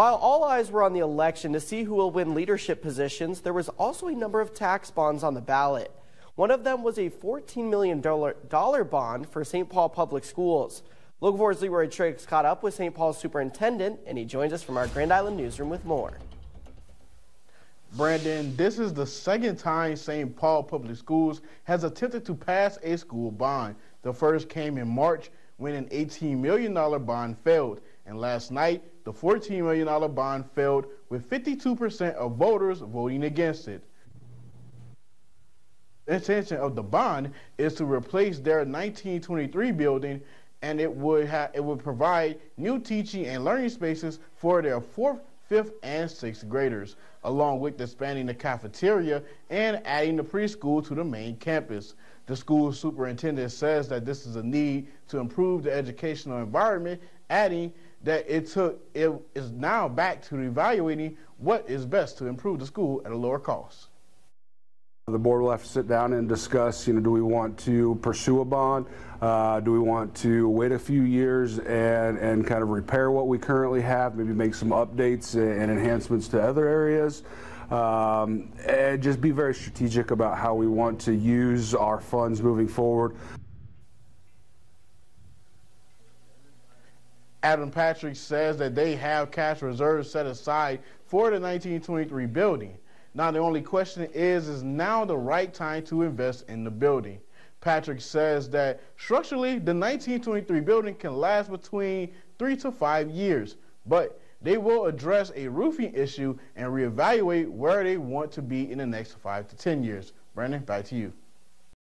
While all eyes were on the election to see who will win leadership positions, there was also a number of tax bonds on the ballot. One of them was a $14 million bond for St. Paul Public Schools. Local 4's Leroy Triggs caught up with St. Paul's superintendent, and he joins us from our Grand Island newsroom with more. Brandon, this is the second time St. Paul Public Schools has attempted to pass a school bond. The first came in March when an $18 million bond failed. And last night, the $14 million bond failed with 52% of voters voting against it. The intention of the bond is to replace their 1923 building and it would it would provide new teaching and learning spaces for their fourth, fifth, and sixth graders, along with expanding the cafeteria and adding the preschool to the main campus. The school superintendent says that this is a need to improve the educational environment, adding that it took it is now back to evaluating what is best to improve the school at a lower cost. The board will have to sit down and discuss, you know, do we want to pursue a bond? Uh, do we want to wait a few years and, and kind of repair what we currently have, maybe make some updates and enhancements to other areas? Um, and just be very strategic about how we want to use our funds moving forward. Adam Patrick says that they have cash reserves set aside for the 1923 building. Now, the only question is, is now the right time to invest in the building? Patrick says that structurally, the 1923 building can last between three to five years, but they will address a roofing issue and reevaluate where they want to be in the next five to 10 years. Brandon, back to you.